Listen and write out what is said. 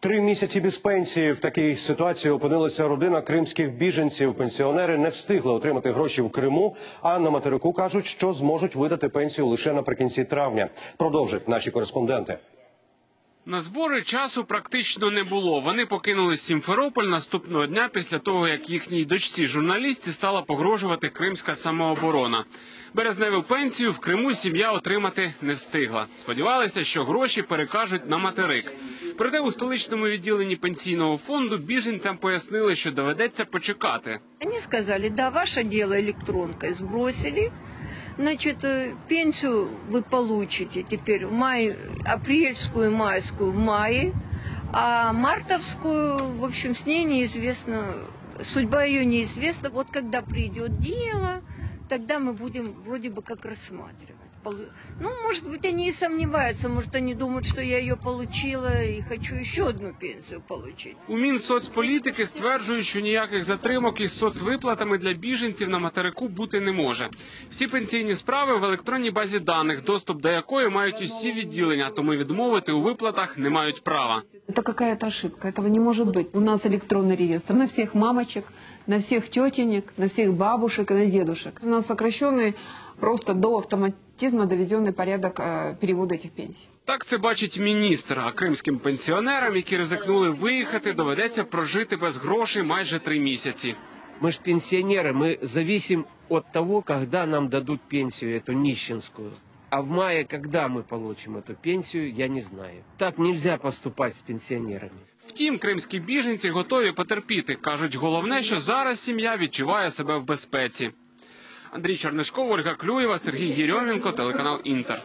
Три місяці без пенсії в такій ситуації опинилася родина кримських біженців. Пенсіонери не встигли отримати гроші в Криму, а на материку кажуть, що зможуть видати пенсію лише наприкінці травня. Продовжать наші кореспонденти. На збори часу практично не було. Вони покинули Сімферополь наступного дня після того, як їхній дочці журналісті стала погрожувати кримська самооборона. Березневу пенсію в Криму сім'я отримати не встигла. Сподівалися, що гроші перекажуть на материк. Проте у столичному відділенні пенсійного фонду біженцям пояснили, що доведеться почекати. Они сказали, да, ваше дело электронкой сбросили, значит, э, пенсию вы получите теперь в мае, апрельскую, майскую в мае, а мартовскую, в общем, с ней неизвестно, судьба ее неизвестна. Вот когда придет дело, тогда мы будем вроде бы как рассматривать. Ну, может быть, они и сомневаются, может, они думают, что я ее получила и хочу еще одну пенсию получить. У Мінсоцполітики стверджують, що ніяких затримок із соцвиплатами для біженців на материку бути не може. Всі пенсійні справи в електронній базі даних, доступ до якої мають усі відділення, тому відмовити у виплатах не мають права. Это какая-то ошибка, этого не может быть. У нас электронный реестр на всех мамочек, на всех тетенек, на всех бабушек и на дедушек. У нас сокращенный просто до автоматизма доведенный порядок э, перевода этих пенсий. Так це бачить міністр. А кримським пенсіонерам, які ризикнули виїхати, доведеться прожити без грошей майже три місяці. Мы же пенсионеры, мы зависим от того, когда нам дадут пенсию эту нищенскую. А в мае, когда мы получим эту пенсию, я не знаю. Так нельзя поступать с пенсионерами. Втім, кримські біженці готові потерпіти. кажуть, головне, що зараз сім'я відчуває себе в безпеці. Андрій Чернишков, Ольга Клюєва, Сергій Єрьомінко, телеканал Інтер.